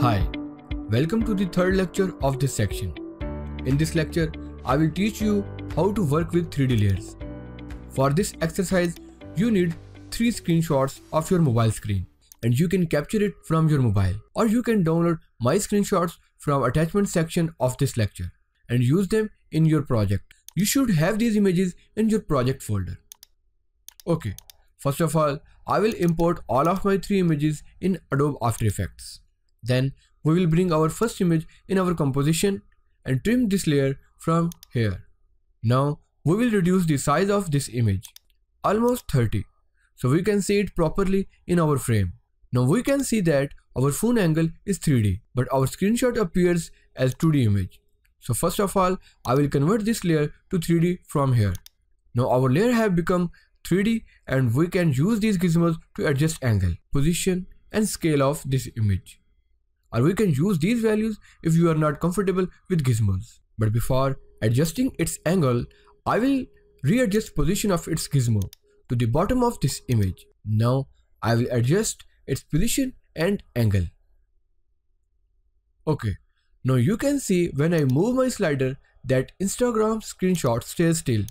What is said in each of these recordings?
Hi, welcome to the third lecture of this section. In this lecture, I will teach you how to work with 3D layers. For this exercise, you need 3 screenshots of your mobile screen and you can capture it from your mobile or you can download my screenshots from attachment section of this lecture and use them in your project. You should have these images in your project folder. Okay, first of all, I will import all of my three images in Adobe After Effects. Then we will bring our first image in our composition and trim this layer from here. Now we will reduce the size of this image, almost 30, so we can see it properly in our frame. Now we can see that our phone angle is 3D, but our screenshot appears as 2D image. So first of all, I will convert this layer to 3D from here. Now our layer have become 3D and we can use these gizmos to adjust angle, position and scale of this image or we can use these values if you are not comfortable with gizmos. But before adjusting its angle, I will readjust position of its gizmo to the bottom of this image. Now I will adjust its position and angle. Okay, now you can see when I move my slider that Instagram screenshot stays still.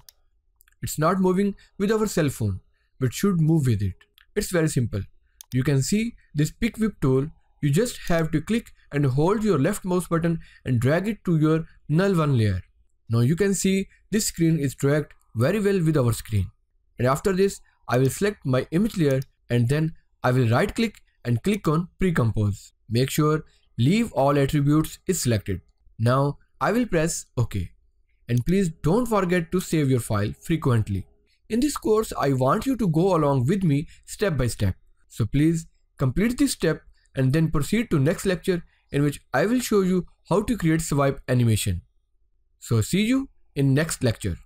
It's not moving with our cell phone, but should move with it. It's very simple. You can see this pick whip tool you just have to click and hold your left mouse button and drag it to your null one layer. Now you can see this screen is dragged very well with our screen. And after this, I will select my image layer and then I will right click and click on pre-compose. Make sure leave all attributes is selected. Now I will press OK. And please don't forget to save your file frequently. In this course, I want you to go along with me step by step. So please complete this step and then proceed to next lecture in which I will show you how to create swipe animation. So see you in next lecture.